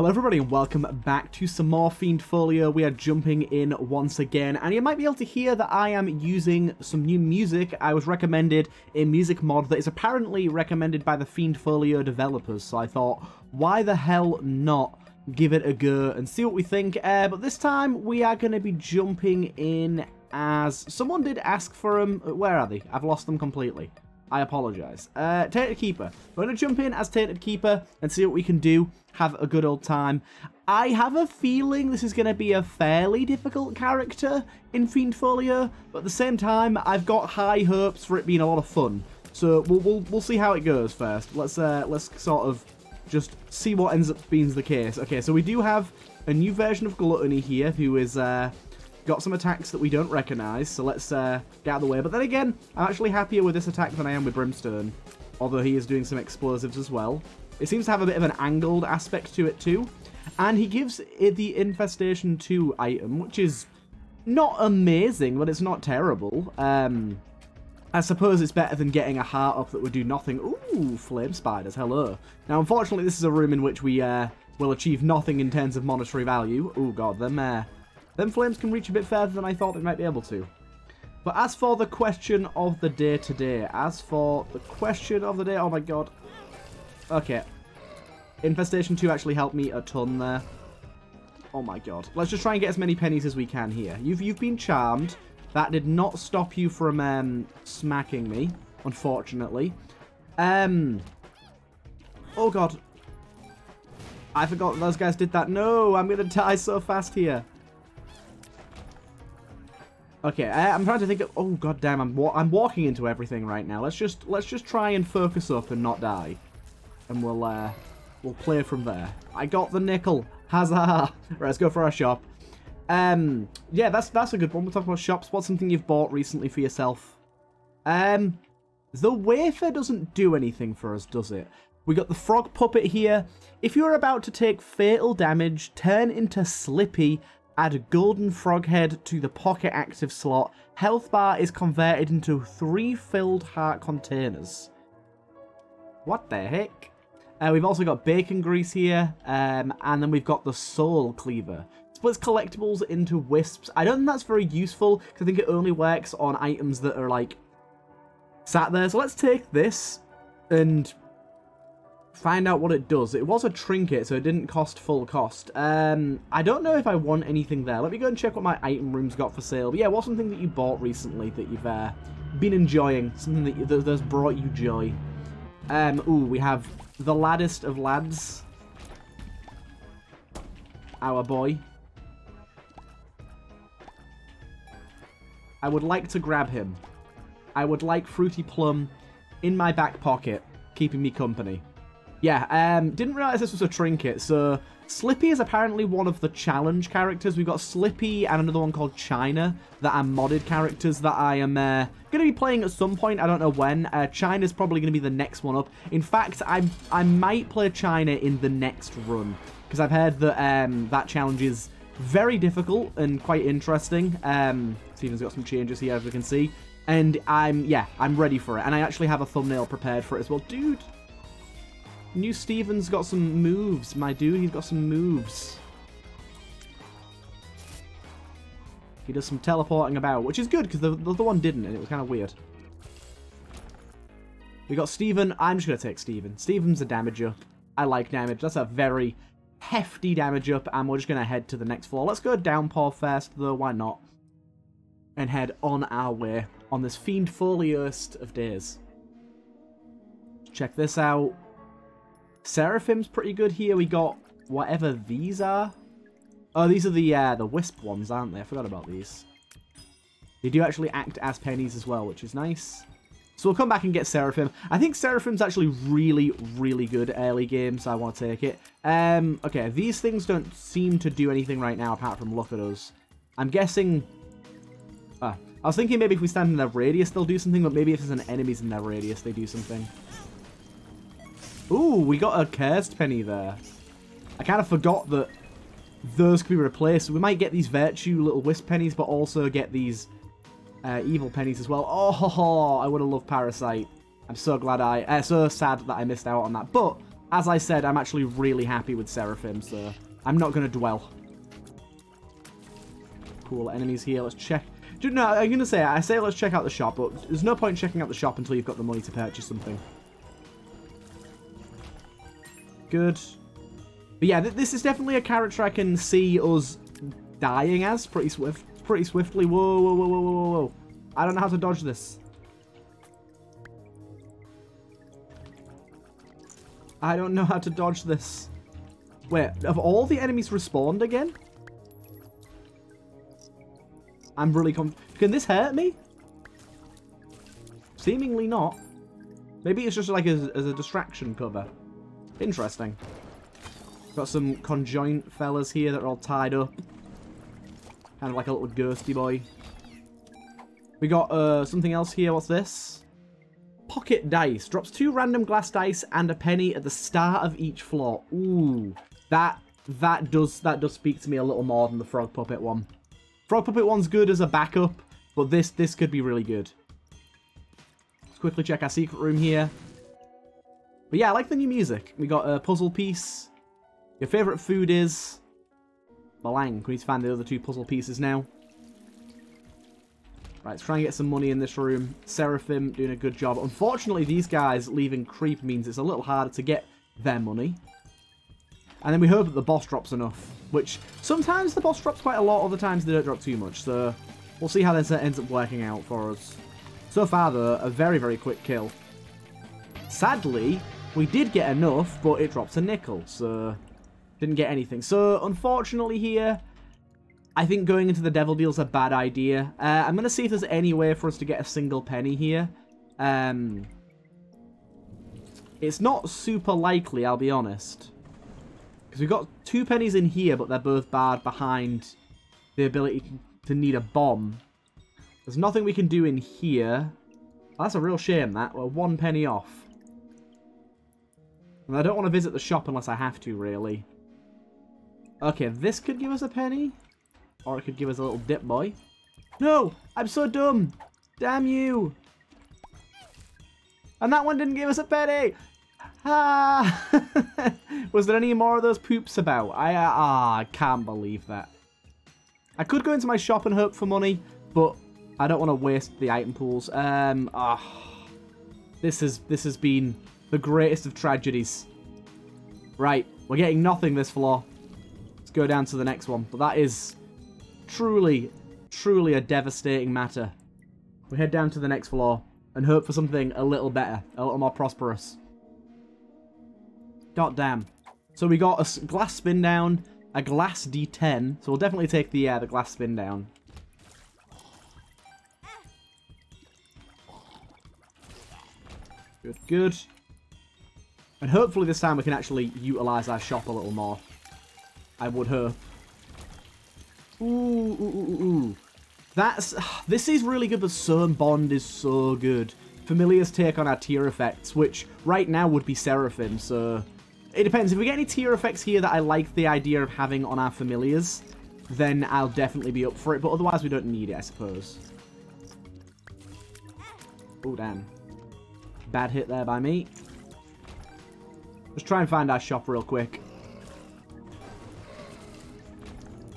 Hello everybody and welcome back to some more Fiend Folio. We are jumping in once again and you might be able to hear that I am using some new music. I was recommended a music mod that is apparently recommended by the Fiend Folio developers so I thought why the hell not give it a go and see what we think. Uh, but this time we are going to be jumping in as someone did ask for them. Where are they? I've lost them completely. I apologise. Uh, Tainted Keeper. We're going to jump in as Tainted Keeper and see what we can do. Have a good old time. I have a feeling this is going to be a fairly difficult character in Fiend Folio, but at the same time, I've got high hopes for it being a lot of fun. So we'll we'll, we'll see how it goes first. Let's uh, let's sort of just see what ends up being the case. Okay, so we do have a new version of Gluttony here, who is uh, got some attacks that we don't recognise, so let's uh, get out of the way. But then again, I'm actually happier with this attack than I am with Brimstone, although he is doing some explosives as well. It seems to have a bit of an angled aspect to it too. And he gives the Infestation 2 item, which is not amazing, but it's not terrible. Um, I suppose it's better than getting a heart up that would do nothing. Ooh, flame spiders, hello. Now, unfortunately, this is a room in which we uh, will achieve nothing in terms of monetary value. Oh god, them, uh, them flames can reach a bit further than I thought they might be able to. But as for the question of the day today, as for the question of the day, oh my god. Okay. Infestation 2 actually helped me a ton there. Oh my god. Let's just try and get as many pennies as we can here. You've, you've been charmed. That did not stop you from um, smacking me, unfortunately. Um. Oh god. I forgot those guys did that. No, I'm going to die so fast here. Okay, I, am trying to think of. Oh god damn, I'm wa I'm walking into everything right now. Let's just let's just try and focus up and not die, and we'll uh we'll play from there. I got the nickel. Huzzah! right, let's go for our shop. Um, yeah, that's that's a good one. We'll talk about shops. What's something you've bought recently for yourself? Um, the wafer doesn't do anything for us, does it? We got the frog puppet here. If you're about to take fatal damage, turn into Slippy, add a golden frog head to the pocket active slot. Health bar is converted into three filled heart containers. What the heck? Uh, we've also got bacon grease here, um, and then we've got the soul cleaver splits collectibles into wisps. I don't think that's very useful because I think it only works on items that are like sat there. So let's take this and find out what it does. It was a trinket, so it didn't cost full cost. Um, I don't know if I want anything there. Let me go and check what my item room's got for sale. But yeah, what's something that you bought recently that you've uh, been enjoying? Something that, that that's brought you joy? Um, ooh, we have the laddest of lads. Our boy. I would like to grab him. I would like Fruity Plum in my back pocket, keeping me company. Yeah, um, didn't realize this was a trinket, so Slippy is apparently one of the challenge characters. We've got Slippy and another one called China that are modded characters that I am uh, going to be playing at some point. I don't know when. Uh, China's probably going to be the next one up. In fact, I I might play China in the next run because I've heard that um, that challenge is very difficult and quite interesting. Um, Steven's got some changes here, as we can see. And I'm, yeah, I'm ready for it. And I actually have a thumbnail prepared for it as well. Dude, new Steven's got some moves, my dude. He's got some moves. He does some teleporting about, which is good, because the, the other one didn't, and it was kind of weird. We got Steven. I'm just going to take Steven. Steven's a damage up. I like damage. That's a very hefty damage up, and we're just going to head to the next floor. Let's go Downpour first, though. Why not? And head on our way on this Fiend Folioest of days. Check this out. Seraphim's pretty good here. We got whatever these are. Oh, these are the uh, the Wisp ones, aren't they? I forgot about these. They do actually act as pennies as well, which is nice. So we'll come back and get Seraphim. I think Seraphim's actually really, really good early game, so I want to take it. Um, okay, these things don't seem to do anything right now apart from look at us. I'm guessing... Uh, I was thinking maybe if we stand in their radius they'll do something, but maybe if there's an enemies in their radius they do something. Ooh, we got a cursed penny there. I kind of forgot that those could be replaced. We might get these virtue little wisp pennies, but also get these uh, evil pennies as well. Oh, I would have loved Parasite. I'm so glad I, uh, so sad that I missed out on that. But as I said, I'm actually really happy with Seraphim, so I'm not going to dwell. Cool, enemies here. Let's check. No, I'm going to say, I say let's check out the shop, but there's no point checking out the shop until you've got the money to purchase something. Good. But yeah, th this is definitely a character I can see us dying as pretty swift, pretty swiftly. Whoa, whoa, whoa, whoa, whoa, whoa. I don't know how to dodge this. I don't know how to dodge this. Wait, have all the enemies respawned again? I'm really conf- Can this hurt me? Seemingly not. Maybe it's just like as, as a distraction cover. Interesting. Got some conjoint fellas here that are all tied up. Kind of like a little ghosty boy. We got uh, something else here. What's this? Pocket dice. Drops two random glass dice and a penny at the start of each floor. Ooh. That that does that does speak to me a little more than the frog puppet one. Frog Puppet one's good as a backup, but this this could be really good. Let's quickly check our secret room here. But yeah, I like the new music. We got a puzzle piece. Your favourite food is... Malang. We need to find the other two puzzle pieces now. Right, let's try and get some money in this room. Seraphim doing a good job. Unfortunately, these guys leaving creep means it's a little harder to get their money. And then we hope that the boss drops enough. Which, sometimes the boss drops quite a lot, other times they don't drop too much. So, we'll see how this ends up working out for us. So far, though, a very, very quick kill. Sadly, we did get enough, but it drops a nickel, so didn't get anything. So, unfortunately here, I think going into the Devil Deal's a bad idea. Uh, I'm going to see if there's any way for us to get a single penny here. Um, it's not super likely, I'll be honest. Because we've got two pennies in here, but they're both barred behind the ability to need a bomb. There's nothing we can do in here. that's a real shame, that. We're one penny off. And I don't want to visit the shop unless I have to, really. Okay, this could give us a penny. Or it could give us a little dip boy. No! I'm so dumb! Damn you! And that one didn't give us a penny! Ah! Was there any more of those poops about? I, uh, ah, I can't believe that. I could go into my shop and hope for money, but I don't want to waste the item pools. Um, ah, this has this has been the greatest of tragedies. Right, we're getting nothing this floor. Let's go down to the next one. But that is truly, truly a devastating matter. We head down to the next floor and hope for something a little better, a little more prosperous. God damn. So we got a glass spin down, a glass D10. So we'll definitely take the uh, the glass spin down. Good, good. And hopefully this time we can actually utilize our shop a little more. I would hope. Ooh, ooh, ooh, ooh. That's... This is really good, but Cern Bond is so good. Familiar's take on our tear effects, which right now would be Seraphim, so... It depends. If we get any tear effects here that I like the idea of having on our familiars, then I'll definitely be up for it. But otherwise, we don't need it, I suppose. Oh, damn. Bad hit there by me. Let's try and find our shop real quick.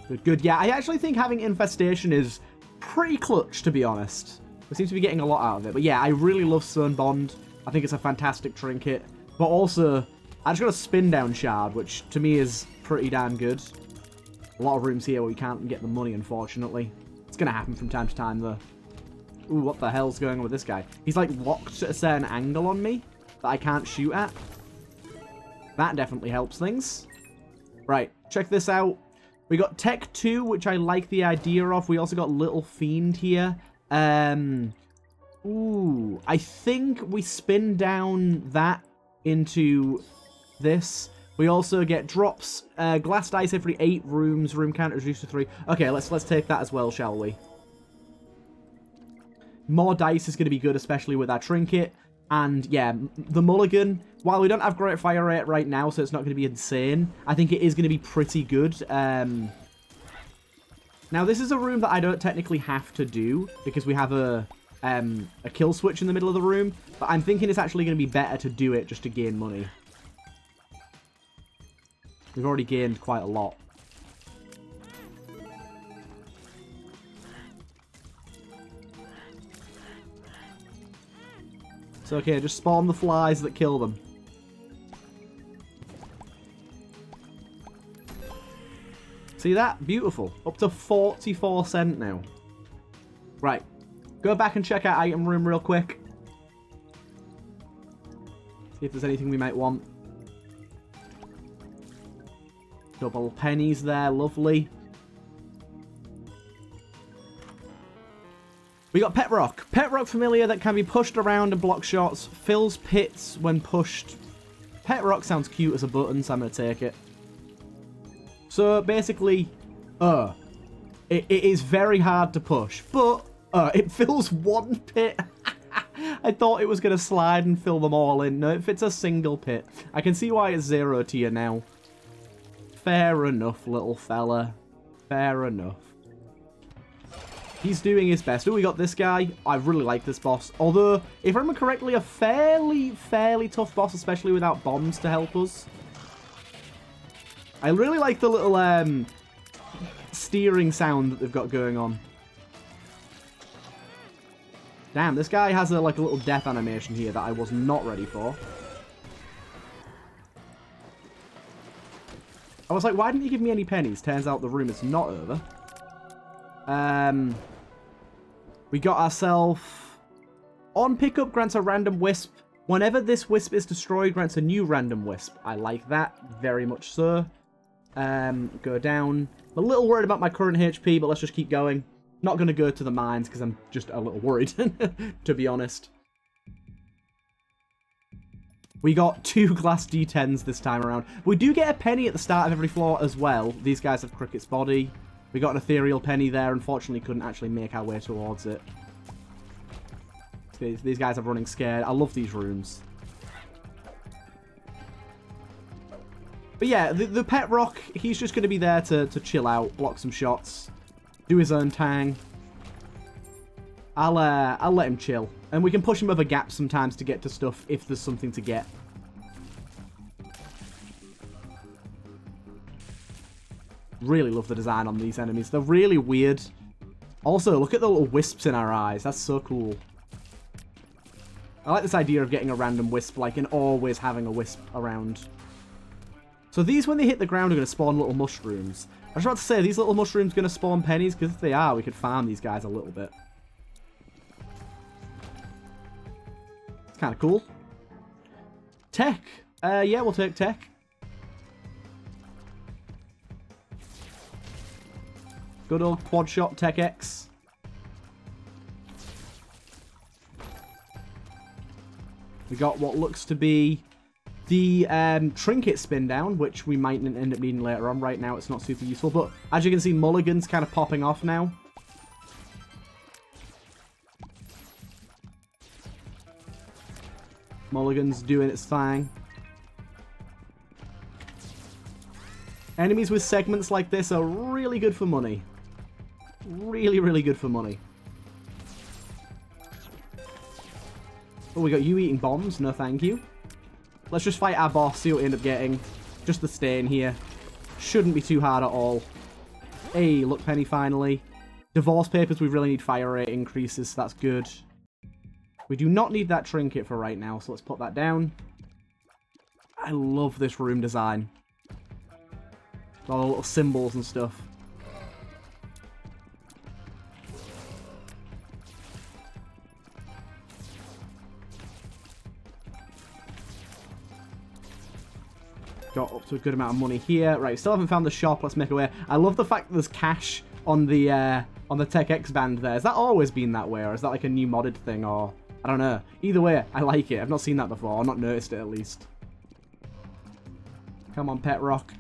Good, good. Yeah, I actually think having Infestation is pretty clutch, to be honest. We seem to be getting a lot out of it. But yeah, I really love Cern Bond. I think it's a fantastic trinket. But also, I just got a spin down shard, which to me is pretty damn good. A lot of rooms here where we can't get the money, unfortunately. It's going to happen from time to time, though. Ooh, what the hell's going on with this guy? He's, like, locked at a certain angle on me that I can't shoot at. That definitely helps things. Right, check this out. We got Tech 2, which I like the idea of. We also got Little Fiend here. Um, ooh, I think we spin down that into this. We also get drops, uh, glass dice every eight rooms, room count reduced to three. Okay, let's let's take that as well, shall we? More dice is going to be good, especially with our trinket. And yeah, the mulligan, while we don't have great fire rate right now, so it's not going to be insane, I think it is going to be pretty good. Um, now, this is a room that I don't technically have to do, because we have a, um, a kill switch in the middle of the room, but I'm thinking it's actually going to be better to do it just to gain money. We've already gained quite a lot. It's okay, just spawn the flies that kill them. See that? Beautiful. Up to 44 cent now. Right. Go back and check out item room real quick. See if there's anything we might want. Double pennies there, lovely. We got Pet Rock. Pet Rock familiar that can be pushed around and block shots. Fills pits when pushed. Pet Rock sounds cute as a button, so I'm going to take it. So basically, uh, it, it is very hard to push, but uh, it fills one pit. I thought it was going to slide and fill them all in. No, it fits a single pit. I can see why it's zero tier now. Fair enough, little fella. Fair enough. He's doing his best. Oh, we got this guy. I really like this boss. Although, if I remember correctly, a fairly, fairly tough boss, especially without bombs to help us. I really like the little um, steering sound that they've got going on. Damn, this guy has a, like a little death animation here that I was not ready for. I was like, why didn't you give me any pennies? Turns out the room is not over. Um, we got ourselves... On pickup grants a random wisp. Whenever this wisp is destroyed, grants a new random wisp. I like that very much so. Um, go down. I'm a little worried about my current HP, but let's just keep going. Not going to go to the mines because I'm just a little worried, to be honest. We got two glass D10s this time around. We do get a penny at the start of every floor as well. These guys have Cricket's body. We got an ethereal penny there. Unfortunately, couldn't actually make our way towards it. These, these guys are running scared. I love these rooms. But yeah, the, the pet rock, he's just going to be there to, to chill out, block some shots, do his own tang. I'll, uh, I'll let him chill. And we can push him over gaps sometimes to get to stuff if there's something to get. Really love the design on these enemies. They're really weird. Also, look at the little wisps in our eyes. That's so cool. I like this idea of getting a random wisp, like, and always having a wisp around. So these, when they hit the ground, are going to spawn little mushrooms. I was about to say, these little mushrooms going to spawn pennies? Because if they are, we could farm these guys a little bit. It's Kind of cool. Tech. Uh, yeah, we'll take tech. Good old quad shot Tech X. We got what looks to be the um, trinket spin down, which we might end up needing later on. Right now, it's not super useful. But as you can see, Mulligan's kind of popping off now. Mulligan's doing its thing. Enemies with segments like this are really good for money. Really, really good for money. Oh, we got you eating bombs. No, thank you. Let's just fight our boss, see what we end up getting. Just the stain here. Shouldn't be too hard at all. Hey, look, Penny, finally. Divorce papers, we really need fire rate increases, so that's good. We do not need that trinket for right now, so let's put that down. I love this room design. All the little symbols and stuff. Up to a good amount of money here. Right, still haven't found the shop. Let's make way. I love the fact that there's cash on the uh, on the Tech X band there. Has that always been that way, or is that like a new modded thing, or... I don't know. Either way, I like it. I've not seen that before. I've not noticed it, at least. Come on, Pet Rock.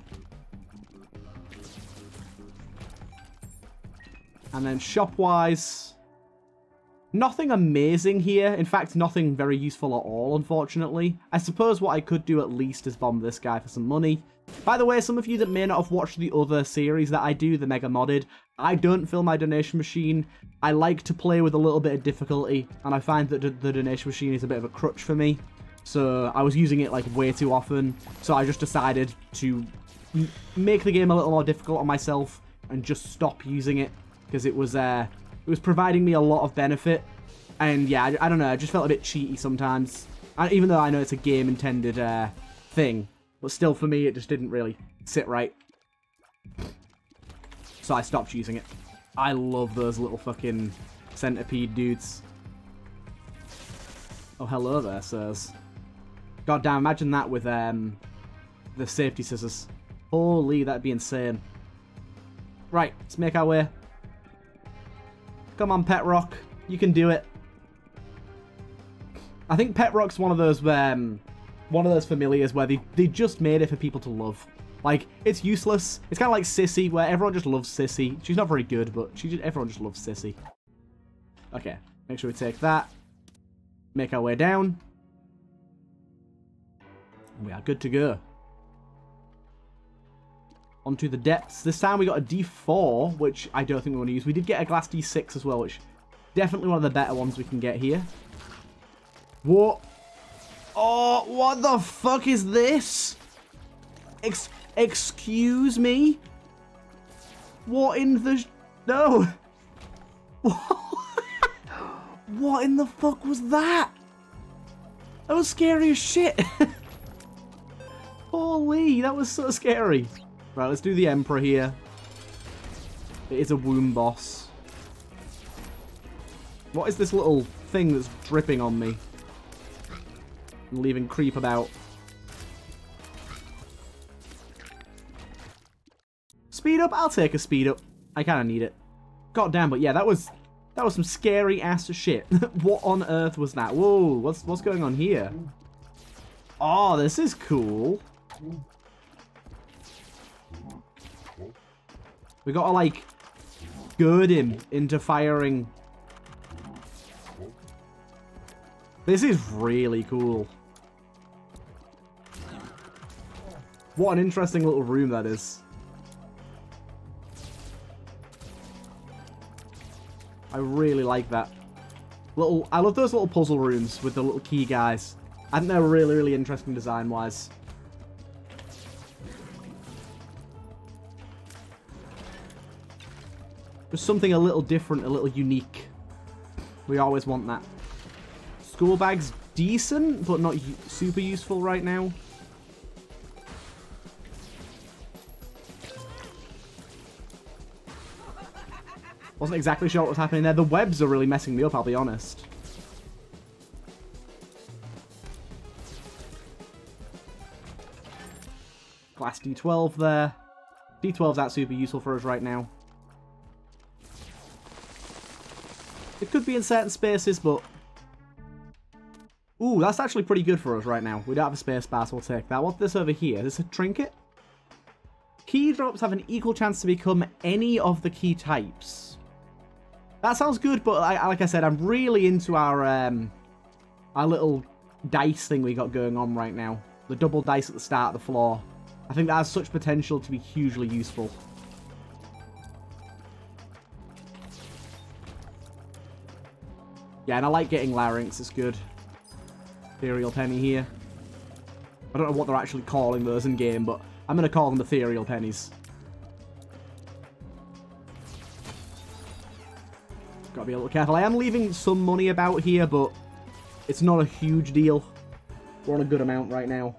And then shop-wise, nothing amazing here. In fact, nothing very useful at all, unfortunately. I suppose what I could do at least is bomb this guy for some money. By the way, some of you that may not have watched the other series that I do, the Mega Modded, I don't fill my donation machine. I like to play with a little bit of difficulty, and I find that the donation machine is a bit of a crutch for me. So I was using it like way too often, so I just decided to make the game a little more difficult on myself and just stop using it because it was uh, it was providing me a lot of benefit. And yeah, I, I don't know, I just felt a bit cheaty sometimes. I, even though I know it's a game intended uh, thing, but still for me it just didn't really sit right. So I stopped using it. I love those little fucking centipede dudes. Oh, hello there, sirs. God damn, imagine that with um, the safety scissors. Holy, that'd be insane. Right, let's make our way. Come on, Pet Rock. You can do it. I think Pet Rock's one of those um, one of those familiars where they, they just made it for people to love. Like, it's useless. It's kind of like Sissy, where everyone just loves Sissy. She's not very good, but she just, everyone just loves Sissy. Okay, make sure we take that. Make our way down. We are good to go. Onto the depths. This time we got a D4, which I don't think we want to use. We did get a glass D6 as well, which definitely one of the better ones we can get here. What? Oh, what the fuck is this? Ex excuse me? What in the... No. what in the fuck was that? That was scary as shit. Holy, that was so scary. Right, let's do the Emperor here. It is a womb boss. What is this little thing that's dripping on me? And leaving creep about. Speed up? I'll take a speed up. I kind of need it. God damn, but yeah, that was that was some scary ass shit. what on earth was that? Whoa, what's what's going on here? Oh, this is cool. We gotta like goad him into firing. This is really cool. What an interesting little room that is. I really like that. Little, I love those little puzzle rooms with the little key guys. I think they're really, really interesting design-wise. Just something a little different, a little unique. We always want that. School bag's decent, but not super useful right now. Wasn't exactly sure what was happening there. The webs are really messing me up, I'll be honest. Glass D12 there. D12's not super useful for us right now. It could be in certain spaces, but... Ooh, that's actually pretty good for us right now. We don't have a space bar, so we'll take that. What's this over here? Is this a trinket? Key drops have an equal chance to become any of the key types. That sounds good, but I, like I said, I'm really into our um, our little dice thing we got going on right now. The double dice at the start of the floor. I think that has such potential to be hugely useful. Yeah, and I like getting larynx, it's good. Ethereal Penny here. I don't know what they're actually calling those in-game, but I'm going to call them Ethereal Pennies. Gotta be a little careful. I am leaving some money about here, but it's not a huge deal. We're on a good amount right now.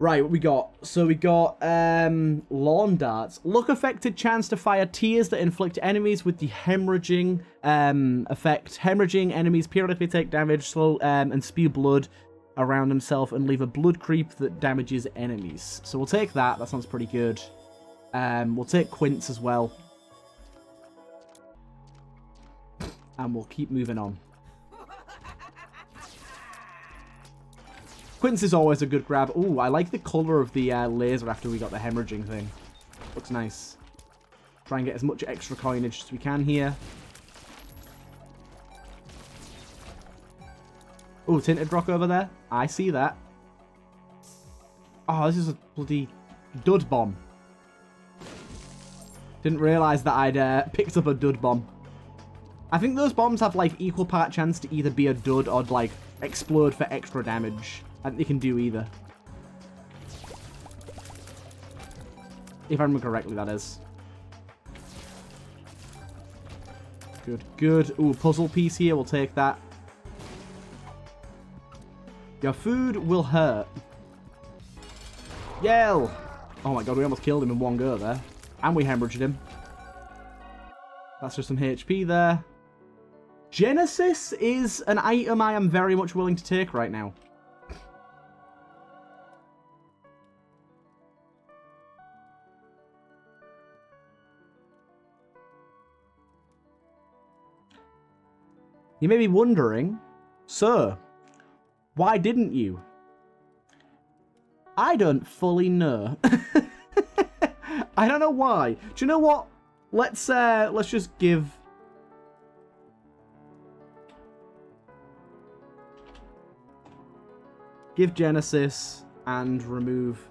Right, what we got? So we got um, lawn darts. Luck affected chance to fire tears that inflict enemies with the hemorrhaging um, effect. Hemorrhaging enemies periodically take damage slow um, and spew blood around himself and leave a blood creep that damages enemies. So we'll take that. That sounds pretty good. Um, we'll take Quince as well. And we'll keep moving on. Quince is always a good grab. Ooh, I like the colour of the uh, laser after we got the hemorrhaging thing. Looks nice. Try and get as much extra coinage as we can here. Ooh, tinted rock over there. I see that. Oh, this is a bloody dud bomb. Didn't realise that I'd uh, picked up a dud bomb. I think those bombs have like equal part chance to either be a dud or like explode for extra damage. I think they can do either. If I remember correctly, that is. Good, good. Ooh, puzzle piece here. We'll take that. Your food will hurt. Yell! Oh my god, we almost killed him in one go there. And we hemorrhaged him. That's just some HP there. Genesis is an item I am very much willing to take right now. You may be wondering, Sir, why didn't you? I don't fully know. I don't know why. Do you know what? Let's uh let's just give give Genesis and remove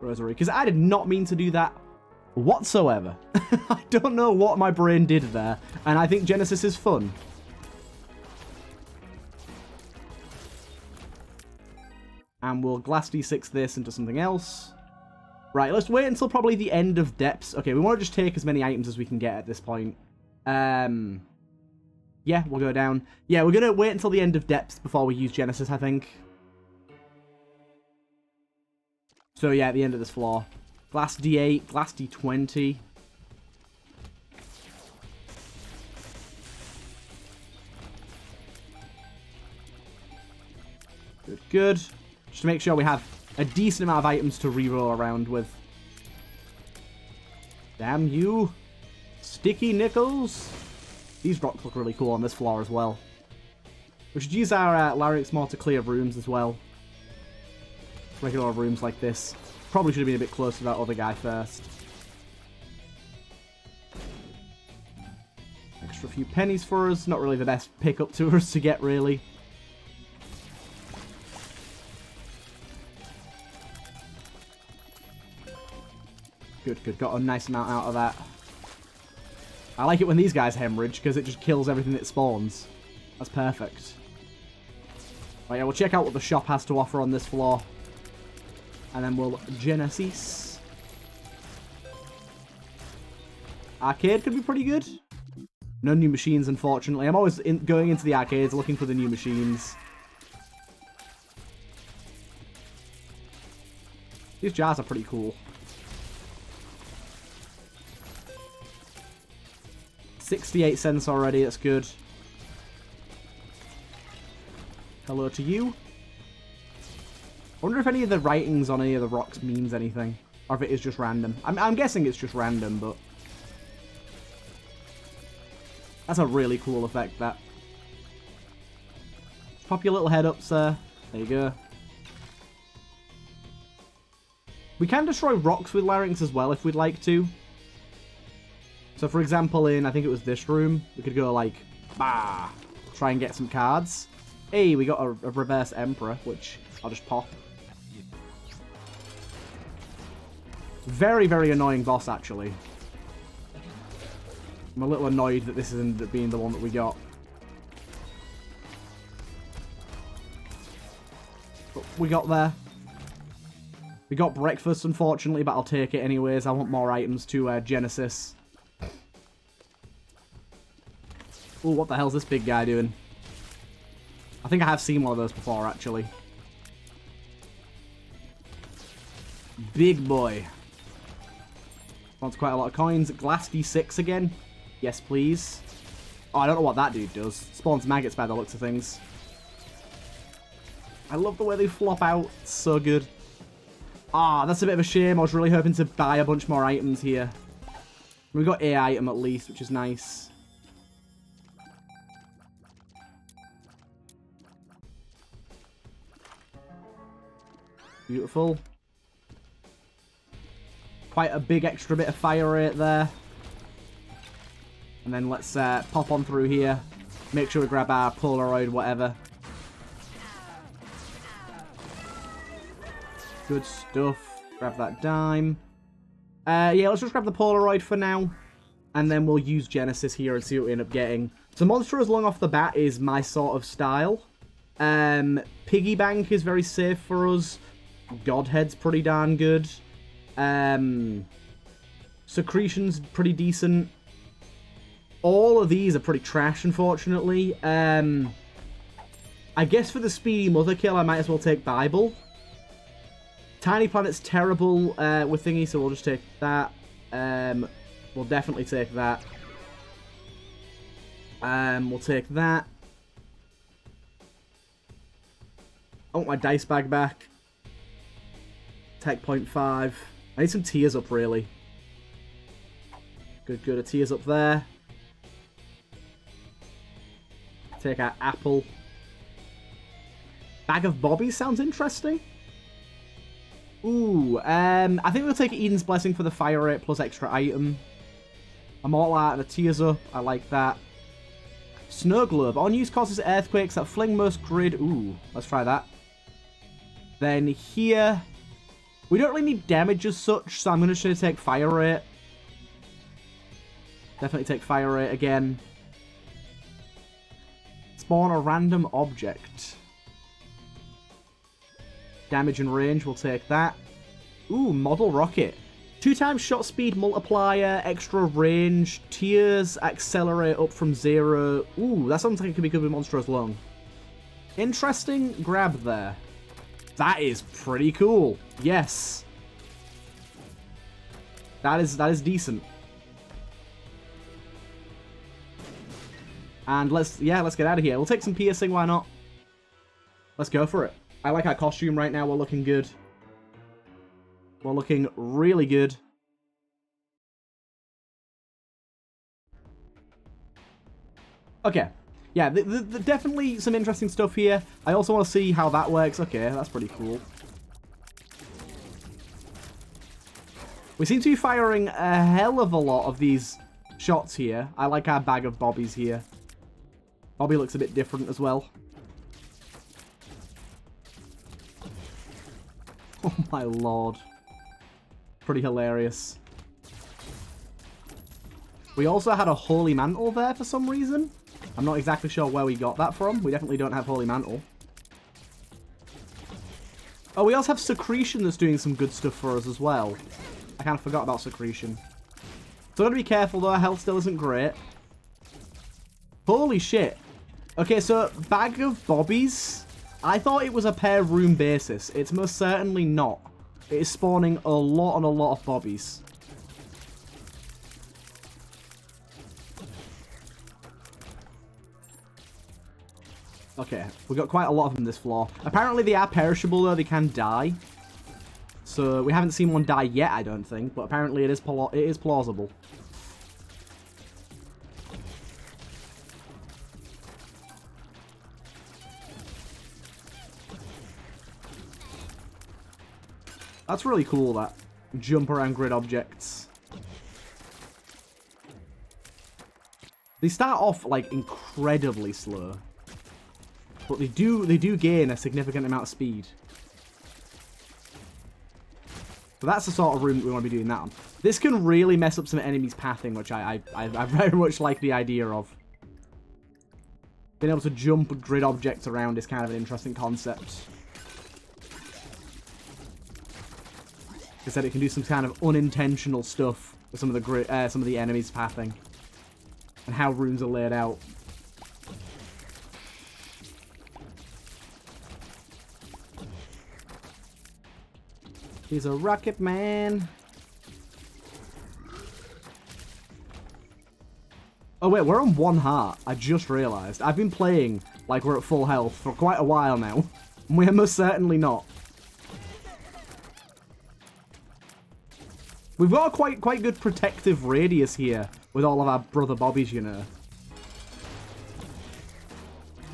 Rosary. Because I did not mean to do that whatsoever. I don't know what my brain did there, and I think Genesis is fun. And we'll Glass D6 this into something else. Right, let's wait until probably the end of depths. Okay, we want to just take as many items as we can get at this point. Um, yeah, we'll go down. Yeah, we're going to wait until the end of depths before we use Genesis, I think. So yeah, at the end of this floor. Glass D8, Glass D20. Good, good. Just to make sure we have a decent amount of items to reroll around with. Damn you. Sticky nickels. These rocks look really cool on this floor as well. We should use our uh, Larynx more to clear rooms as well. Regular rooms like this. Probably should have been a bit closer to that other guy first. Extra few pennies for us. Not really the best pickup to us to get, really. Good, good. Got a nice amount out of that. I like it when these guys hemorrhage, because it just kills everything that spawns. That's perfect. Right, yeah, we'll check out what the shop has to offer on this floor. And then we'll Genesis. Arcade could be pretty good. No new machines, unfortunately. I'm always in, going into the arcades looking for the new machines. These jars are pretty cool. 68 cents already, that's good. Hello to you. I wonder if any of the writings on any of the rocks means anything. Or if it is just random. I'm, I'm guessing it's just random, but... That's a really cool effect, that. Pop your little head up, sir. There you go. We can destroy rocks with larynx as well if we'd like to. So for example, in, I think it was this room, we could go like, bah, try and get some cards. Hey, we got a, a reverse emperor, which I'll just pop. Very, very annoying boss, actually. I'm a little annoyed that this isn't being the one that we got. But we got there. We got breakfast, unfortunately, but I'll take it anyways. I want more items to uh, Genesis. Oh, what the hell's this big guy doing? I think I have seen one of those before, actually. Big boy. Wants quite a lot of coins. Glass D6 again. Yes, please. Oh, I don't know what that dude does. Spawns maggots by the looks of things. I love the way they flop out. So good. Ah, that's a bit of a shame. I was really hoping to buy a bunch more items here. We got A item at least, which is nice. Beautiful. Quite a big extra bit of fire rate there. And then let's uh, pop on through here. Make sure we grab our Polaroid, whatever. Good stuff. Grab that dime. Uh, yeah, let's just grab the Polaroid for now. And then we'll use Genesis here and see what we end up getting. So Monstrous Lung off the bat is my sort of style. Um, Piggy Bank is very safe for us. Godhead's pretty darn good. Um, Secretion's pretty decent. All of these are pretty trash, unfortunately. Um, I guess for the Speedy Mother kill, I might as well take Bible. Tiny Planet's terrible uh, with Thingy, so we'll just take that. Um, we'll definitely take that. Um, we'll take that. I want my dice bag back. Tech point five. I need some tears up, really. Good, good. A tears up there. Take our apple. Bag of Bobby sounds interesting. Ooh, um, I think we'll take Eden's Blessing for the fire rate plus extra item. I'm all out of tears up. I like that. Snow Globe. On use causes earthquakes that fling most grid. Ooh, let's try that. Then here, we don't really need damage as such, so I'm going to take fire rate. Definitely take fire rate again. Spawn a random object. Damage and range, we'll take that. Ooh, model rocket. Two times shot speed multiplier, extra range, tears accelerate up from zero. Ooh, that sounds like it could be good with Monstrous Lung. Interesting grab there. That is pretty cool. Yes. That is that is decent. And let's yeah, let's get out of here. We'll take some piercing, why not? Let's go for it. I like our costume right now. We're looking good. We're looking really good. Okay, yeah, the, the, the, definitely some interesting stuff here. I also want to see how that works. Okay, that's pretty cool. We seem to be firing a hell of a lot of these shots here. I like our bag of bobbies here. Bobby looks a bit different as well. Oh my lord. Pretty hilarious. We also had a Holy Mantle there for some reason. I'm not exactly sure where we got that from. We definitely don't have Holy Mantle. Oh, we also have Secretion that's doing some good stuff for us as well. I kind of forgot about Secretion. So got to be careful though. Our health still isn't great. Holy shit. Okay, so Bag of Bobbies. I thought it was a pair room basis. It's most certainly not. It is spawning a lot and a lot of Bobbies. Okay, we got quite a lot of them this floor. Apparently they are perishable though, they can die. So we haven't seen one die yet, I don't think, but apparently it is it is plausible. That's really cool, that. Jump around grid objects. They start off, like, incredibly slow. But they do they do gain a significant amount of speed. So that's the sort of room that we want to be doing that on. This can really mess up some enemies' pathing, which I, I, I, very much like the idea of. Being able to jump grid objects around is kind of an interesting concept. Like I said, it can do some kind of unintentional stuff with some of the uh, some of the enemies' pathing. And how rooms are laid out. He's a rocket man. Oh wait, we're on one heart. I just realised. I've been playing like we're at full health for quite a while now. We're most certainly not. We've got a quite quite good protective radius here with all of our brother bobbies, you know.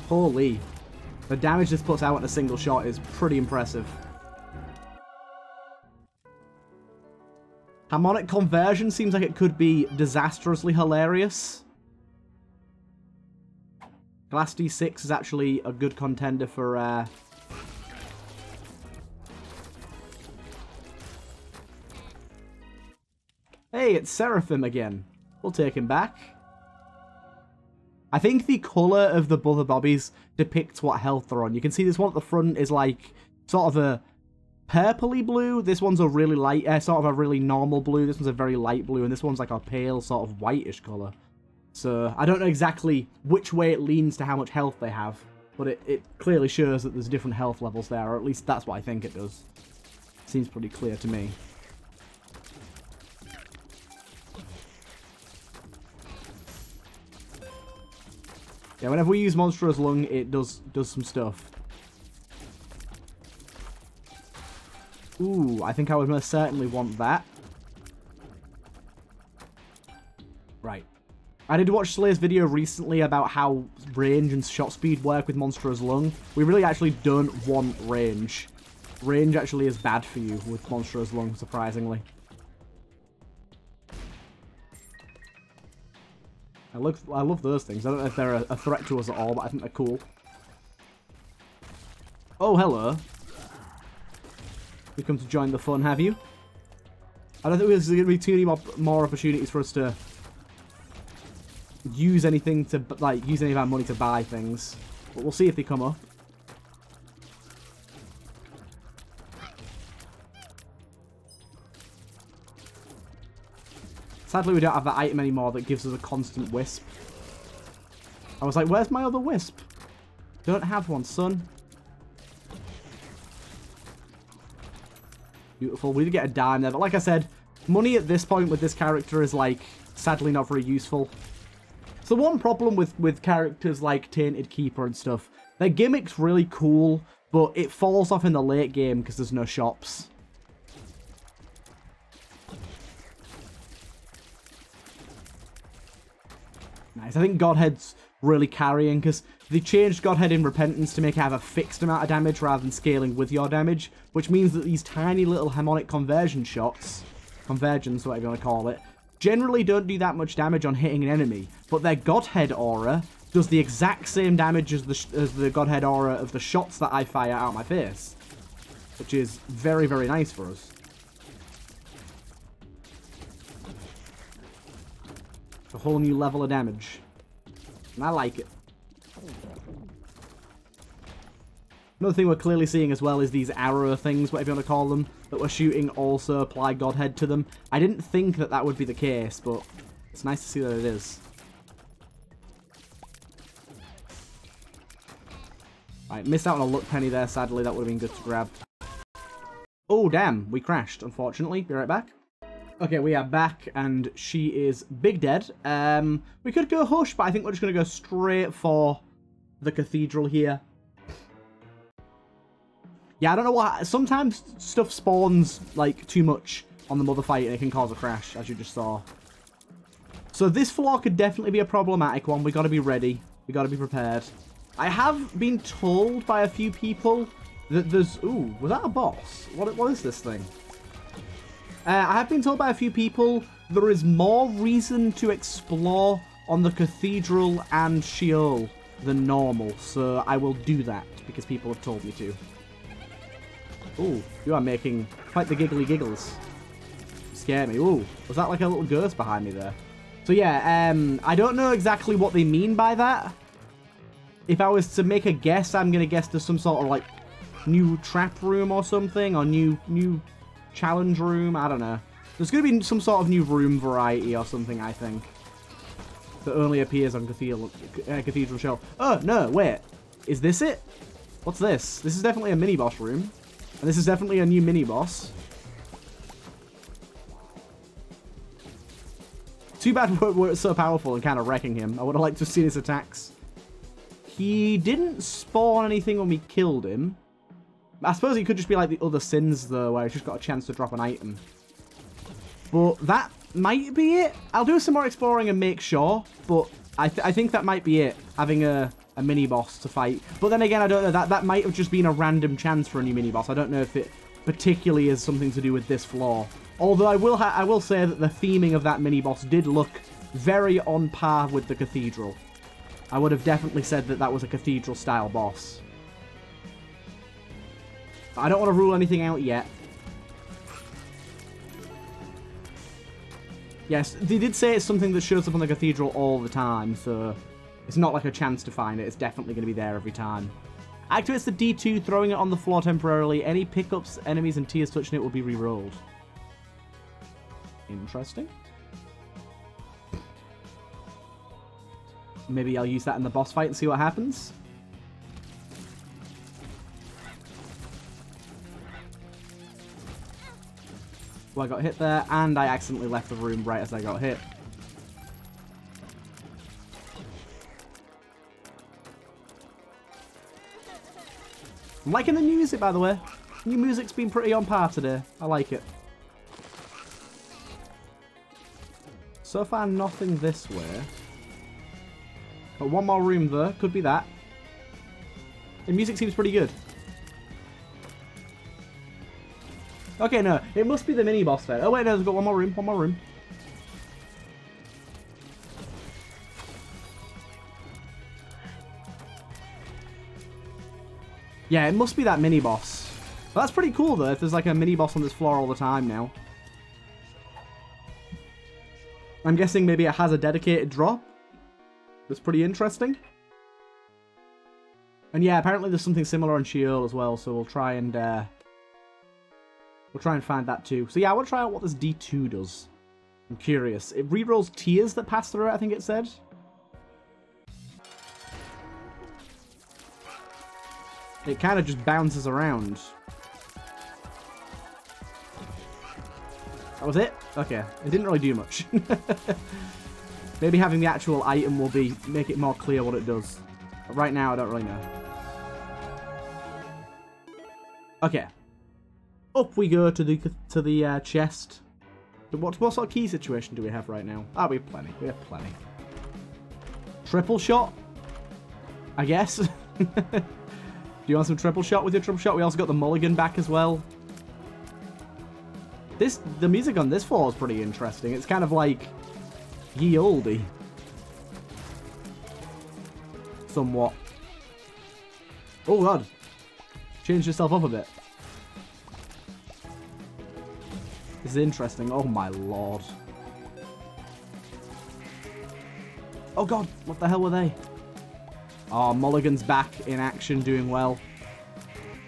Holy. The damage this puts out in a single shot is pretty impressive. Harmonic Conversion seems like it could be disastrously hilarious. Glass D6 is actually a good contender for... Uh... Hey, it's Seraphim again. We'll take him back. I think the colour of the Brother Bobbies depicts what health they're on. You can see this one at the front is like sort of a purpley blue. This one's a really light, uh, sort of a really normal blue. This one's a very light blue, and this one's like a pale sort of whitish colour. So I don't know exactly which way it leans to how much health they have, but it, it clearly shows that there's different health levels there, or at least that's what I think it does. Seems pretty clear to me. Yeah, whenever we use Monstrous Lung, it does does some stuff. Ooh, I think I would most certainly want that. Right. I did watch Slayer's video recently about how range and shot speed work with Monstrous Lung. We really actually don't want range. Range actually is bad for you with Monstrous Lung, surprisingly. I look, I love those things. I don't know if they're a threat to us at all, but I think they're cool. Oh, hello. You come to join the fun, have you? I don't think there's going to be too many more, more opportunities for us to use anything to, like, use any of our money to buy things. But we'll see if they come up. Sadly, we don't have that item anymore that gives us a constant wisp. I was like, where's my other wisp? Don't have one, son. Beautiful. We did get a dime there, but like I said, money at this point with this character is, like, sadly not very useful. So one problem with, with characters like Tainted Keeper and stuff, their gimmick's really cool, but it falls off in the late game because there's no shops. Nice. I think Godhead's really carrying because they changed Godhead in Repentance to make it have a fixed amount of damage rather than scaling with your damage, which means that these tiny little Hermetic Conversion shots, conversions, whatever you want to call it, generally don't do that much damage on hitting an enemy, but their Godhead aura does the exact same damage as the, as the Godhead aura of the shots that I fire out my face, which is very, very nice for us. A whole new level of damage. And I like it. Another thing we're clearly seeing as well is these arrow things, whatever you want to call them, that we're shooting also apply Godhead to them. I didn't think that that would be the case, but it's nice to see that it is. Right, missed out on a luck penny there, sadly. That would have been good to grab. Oh, damn. We crashed, unfortunately. Be right back. Okay, we are back, and she is big dead. Um, we could go Hush, but I think we're just going to go straight for the Cathedral here. Yeah, I don't know what... Sometimes stuff spawns, like, too much on the mother fight, and it can cause a crash, as you just saw. So this floor could definitely be a problematic one. we got to be ready. we got to be prepared. I have been told by a few people that there's... Ooh, was that a boss? What, what is this thing? Uh, I have been told by a few people there is more reason to explore on the Cathedral and Sheol than normal, so I will do that because people have told me to. Ooh, you are making quite the giggly giggles. You scare me. Ooh, was that like a little ghost behind me there? So yeah, um, I don't know exactly what they mean by that. If I was to make a guess, I'm going to guess there's some sort of like new trap room or something, or new new challenge room. I don't know. There's going to be some sort of new room variety or something, I think. That only appears on Cathedral, uh, Cathedral Sheol. Oh, no, wait. Is this it? What's this? This is definitely a mini-boss room. And this is definitely a new mini-boss. Too bad we're, so powerful and kind of wrecking him. I would have liked to see his attacks. He didn't spawn anything when we killed him. I suppose it could just be like the other sins, though, where he's just got a chance to drop an item. But that might be it. I'll do some more exploring and make sure, but I, th I think that might be it, having a, a mini-boss to fight. But then again, I don't know, that, that might have just been a random chance for a new mini-boss. I don't know if it particularly is something to do with this floor. Although I will, I will say that the theming of that mini-boss did look very on par with the Cathedral. I would have definitely said that that was a Cathedral-style boss. I don't want to rule anything out yet. Yes, they did say it's something that shows up on the cathedral all the time, so it's not like a chance to find it. It's definitely going to be there every time. Activates the D2, throwing it on the floor temporarily. Any pickups, enemies, and tears touching it will be re-rolled. Interesting. Maybe I'll use that in the boss fight and see what happens. Well, I got hit there, and I accidentally left the room right as I got hit. Liking the new music, by the way. New music's been pretty on par today. I like it. So far, nothing this way. Got one more room there. Could be that. The music seems pretty good. Okay, no. It must be the mini-boss fight. Oh, wait, no. There's got one more room. One more room. Yeah, it must be that mini-boss. Well, that's pretty cool, though, if there's like a mini-boss on this floor all the time now. I'm guessing maybe it has a dedicated drop. That's pretty interesting. And yeah, apparently there's something similar on Sheol as well, so we'll try and uh, we'll try and find that too. So yeah, I want to try out what this D2 does. I'm curious. It rerolls tears that pass through it, I think it said. It kind of just bounces around. That was it? Okay. It didn't really do much. Maybe having the actual item will be make it more clear what it does. But right now, I don't really know. Okay. Up we go to the to the uh, chest. What, what sort of key situation do we have right now? Ah, we have plenty. We have plenty. Triple shot? I guess. do you want some triple shot with your triple shot? We also got the mulligan back as well. This The music on this floor is pretty interesting. It's kind of like ye oldie. Somewhat. Oh god. Change yourself up a bit. This is interesting. Oh my lord. Oh god, what the hell were they? Oh, Mulligan's back in action, doing well.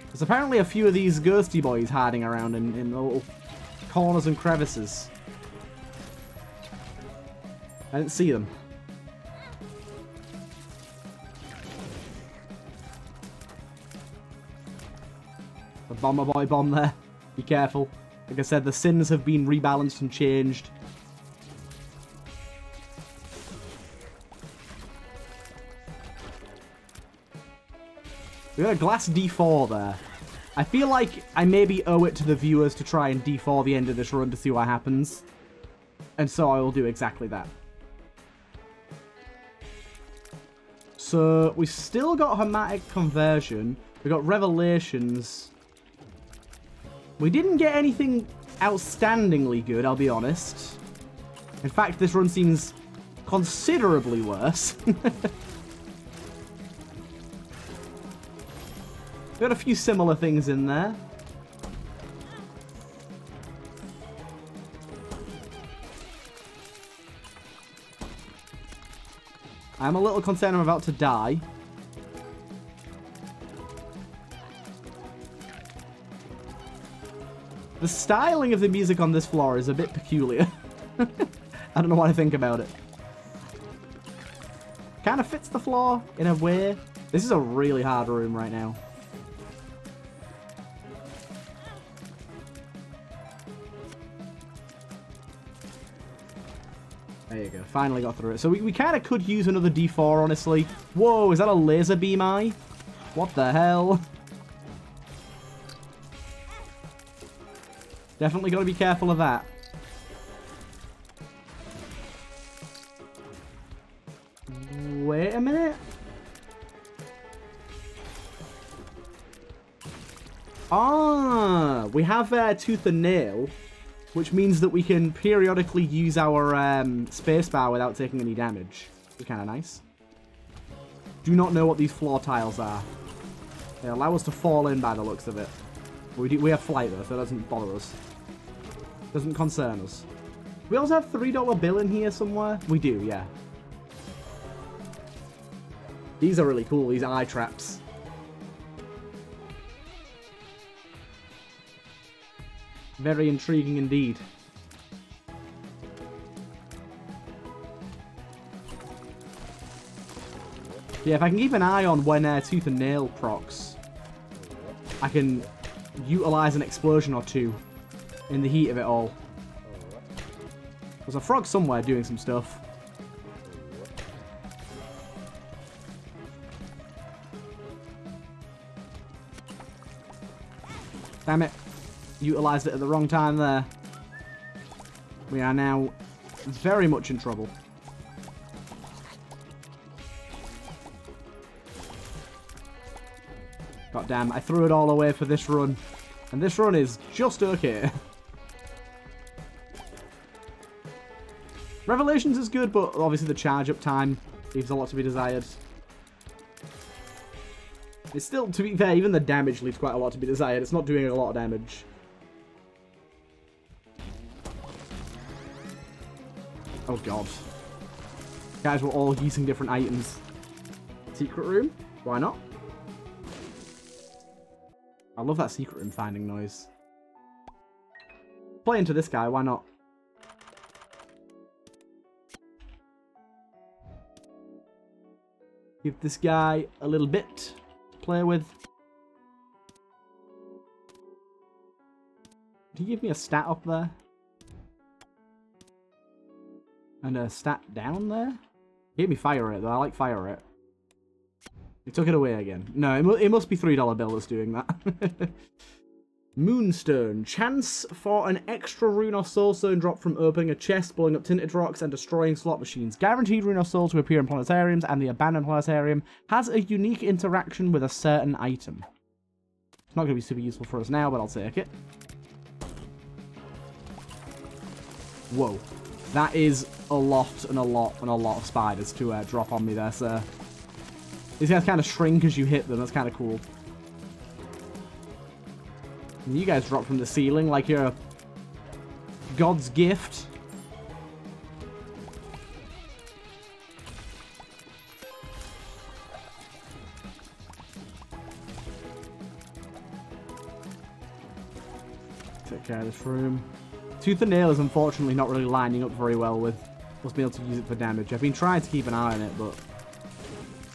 There's apparently a few of these ghosty boys hiding around in, in little corners and crevices. I didn't see them. The bomber boy bomb there. Be careful. Like I said, the sins have been rebalanced and changed. We got a glass D4 there. I feel like I maybe owe it to the viewers to try and D4 the end of this run to see what happens. And so I will do exactly that. So we've still got Hermetic Conversion. We got Revelations. We didn't get anything outstandingly good, I'll be honest. In fact, this run seems considerably worse. got a few similar things in there. I'm a little concerned I'm about to die. The styling of the music on this floor is a bit peculiar. I don't know what I think about it. Kind of fits the floor in a way. This is a really hard room right now. Finally got through it. So we, we kind of could use another D4, honestly. Whoa, is that a laser beam eye? What the hell? Definitely got to be careful of that. Wait a minute. Ah, we have uh, Tooth and Nail which means that we can periodically use our um, spacebar without taking any damage. It's kind of nice. Do not know what these floor tiles are. They allow us to fall in by the looks of it. We, do, we have flight though, so it doesn't bother us. Doesn't concern us. We also have $3 bill in here somewhere. We do, yeah. These are really cool, these eye traps. Very intriguing indeed. Yeah, if I can keep an eye on when uh, Tooth and Nail procs, I can utilize an explosion or two in the heat of it all. There's a frog somewhere doing some stuff. Damn it. Utilized it at the wrong time there. We are now very much in trouble. God damn, I threw it all away for this run. And this run is just okay. Revelations is good, but obviously the charge up time leaves a lot to be desired. It's still, to be fair, even the damage leaves quite a lot to be desired. It's not doing a lot of damage. Oh god. Guys, we're all using different items. Secret room? Why not? I love that secret room finding noise. Play into this guy, why not? Give this guy a little bit to play with. Did he give me a stat up there? And uh, a stat down there? He gave me fire rate though, I like fire rate. He took it away again. No, it, mu it must be $3 bill that's doing that. Moonstone. Chance for an extra rune or soul stone drop from opening a chest, blowing up tinted rocks, and destroying slot machines. Guaranteed rune or soul to appear in planetariums, and the abandoned planetarium has a unique interaction with a certain item. It's not going to be super useful for us now, but I'll take it. Whoa. That is a lot and a lot and a lot of spiders to uh, drop on me there, sir. These guys kind of shrink as you hit them. That's kind of cool. And you guys drop from the ceiling like you're God's gift. Take care of this room. Tooth and Nail is unfortunately not really lining up very well with us being able to use it for damage. I've been trying to keep an eye on it, but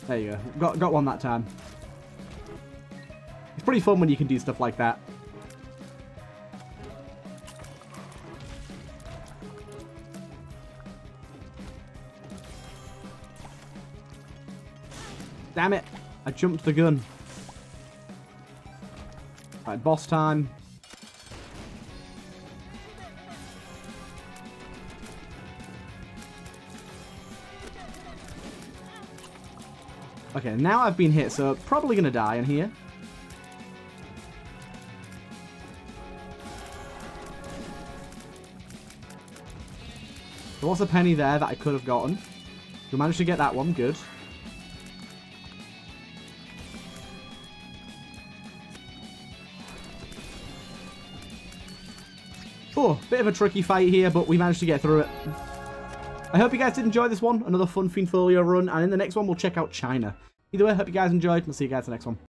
there you go. Got, got one that time. It's pretty fun when you can do stuff like that. Damn it! I jumped the gun. Right, boss time. Okay, now I've been hit, so probably going to die in here. There was a penny there that I could have gotten. We managed to get that one, good. Oh, bit of a tricky fight here, but we managed to get through it. I hope you guys did enjoy this one. Another fun Fiend Folio run. And in the next one, we'll check out China. Either way, hope you guys enjoyed. And I'll see you guys in the next one.